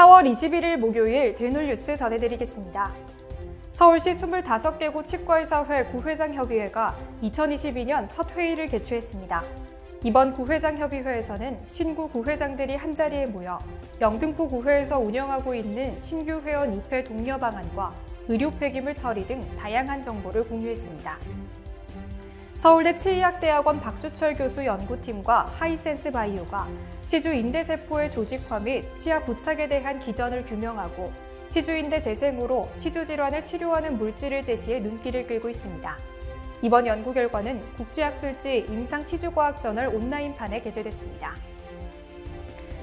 4월 21일 목요일 대놀뉴스 전해드리겠습니다. 서울시 25개구 치과의사회 구회장 협의회가 2022년 첫 회의를 개최했습니다. 이번 구회장 협의회에서는 신구 구회장들이 한자리에 모여 영등포 구회에서 운영하고 있는 신규 회원 입회 독려 방안과 의료 폐기물 처리 등 다양한 정보를 공유했습니다. 서울대 치의학대학원 박주철 교수 연구팀과 하이센스 바이오가 치주 인대세포의 조직화 및 치아 부착에 대한 기전을 규명하고 치주 인대 재생으로 치주 질환을 치료하는 물질을 제시해 눈길을 끌고 있습니다. 이번 연구 결과는 국제학술지 임상치주과학저널 온라인판에 게재됐습니다.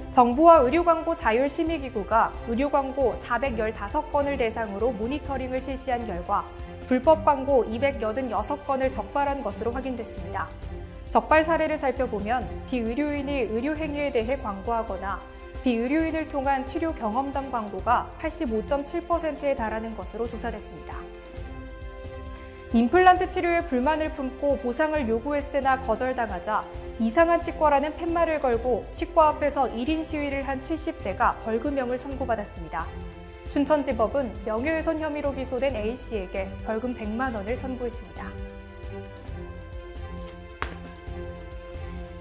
정부와 의료광고 자율심의기구가 의료광고 415건을 대상으로 모니터링을 실시한 결과 불법 광고 286건을 적발한 것으로 확인됐습니다. 적발 사례를 살펴보면 비의료인이 의료행위에 대해 광고하거나 비의료인을 통한 치료 경험담 광고가 85.7%에 달하는 것으로 조사됐습니다. 임플란트 치료에 불만을 품고 보상을 요구했으나 거절당하자 이상한 치과라는 팻말을 걸고 치과 앞에서 1인 시위를 한 70대가 벌금형을 선고받았습니다. 춘천지법은 명예훼손 혐의로 기소된 A씨에게 벌금 100만 원을 선고했습니다.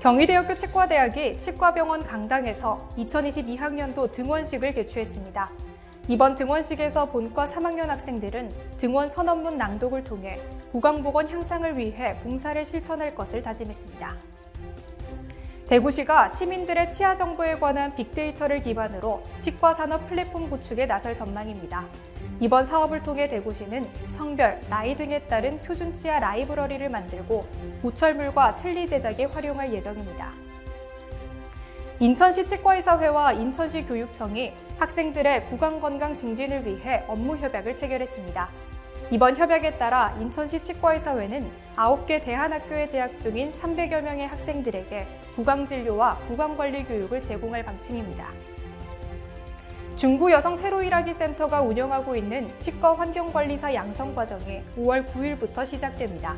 경희대학교 치과대학이 치과병원 강당에서 2022학년도 등원식을 개최했습니다. 이번 등원식에서 본과 3학년 학생들은 등원 선언문 낭독을 통해 구강보건 향상을 위해 봉사를 실천할 것을 다짐했습니다. 대구시가 시민들의 치아 정보에 관한 빅데이터를 기반으로 치과 산업 플랫폼 구축에 나설 전망입니다. 이번 사업을 통해 대구시는 성별, 나이 등에 따른 표준 치아 라이브러리를 만들고 보철물과 틀니 제작에 활용할 예정입니다. 인천시 치과의사회와 인천시 교육청이 학생들의 구강 건강 증진을 위해 업무 협약을 체결했습니다. 이번 협약에 따라 인천시 치과의사회는 9개 대한학교에 재학 중인 300여 명의 학생들에게 구강진료와 구강관리 교육을 제공할 방침입니다. 중구 여성 새로 일하기 센터가 운영하고 있는 치과 환경관리사 양성 과정이 5월 9일부터 시작됩니다.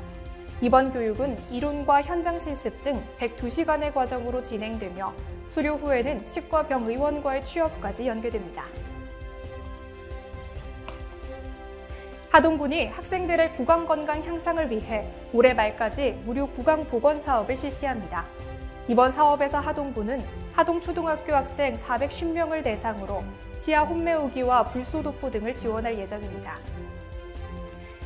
이번 교육은 이론과 현장 실습 등 102시간의 과정으로 진행되며 수료 후에는 치과병 의원과의 취업까지 연계됩니다. 하동군이 학생들의 구강 건강 향상을 위해 올해 말까지 무료 구강 보건 사업을 실시합니다. 이번 사업에서 하동군은 하동초등학교 학생 410명을 대상으로 치아 홈메오기와 불소도포 등을 지원할 예정입니다.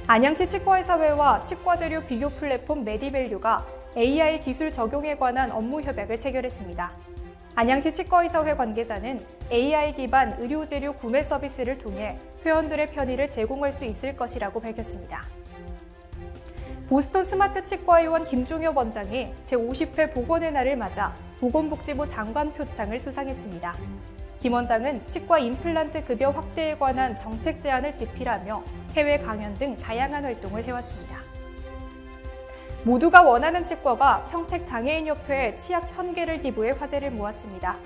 안양시 치과의사회와 치과재료 비교 플랫폼 메디밸류가 AI 기술 적용에 관한 업무 협약을 체결했습니다. 안양시 치과의사회 관계자는 AI 기반 의료재료 구매 서비스를 통해 회원들의 편의를 제공할 수 있을 것이라고 밝혔습니다. 보스턴 스마트 치과의원 김종엽 원장이 제50회 보건의 날을 맞아 보건복지부 장관 표창을 수상했습니다. 김 원장은 치과 임플란트 급여 확대에 관한 정책 제안을 집필하며 해외 강연 등 다양한 활동을 해왔습니다. 모두가 원하는 치과가 평택장애인협회에 치약 1000개를 기부해 화제를 모았습니다.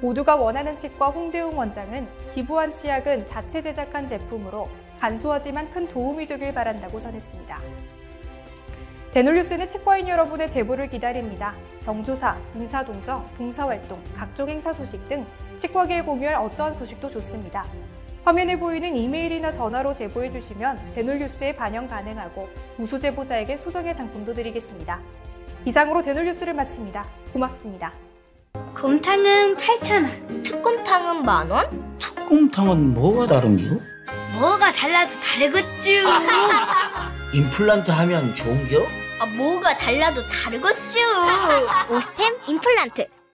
모두가 원하는 치과 홍대웅 원장은 기부한 치약은 자체 제작한 제품으로 간소하지만 큰 도움이 되길 바란다고 전했습니다. 대놀뉴스는 치과인 여러분의 제보를 기다립니다. 경조사, 인사동정, 봉사활동, 각종 행사 소식 등 치과계에 공유할 어떠한 소식도 좋습니다. 화면에 보이는 이메일이나 전화로 제보해 주시면 대놀뉴스에 반영 가능하고 우수 제보자에게 소정의 상품도 드리겠습니다. 이상으로 대놀뉴스를 마칩니다. 고맙습니다. 곰탕은 8,000원. 특곰탕은 만 원? 특곰탕은 뭐가 다른겨? 뭐가 달라도 다르겠쥬. 임플란트 하면 좋은겨? 아, 뭐가 달라도 다르겠죠. 오스템 임플란트.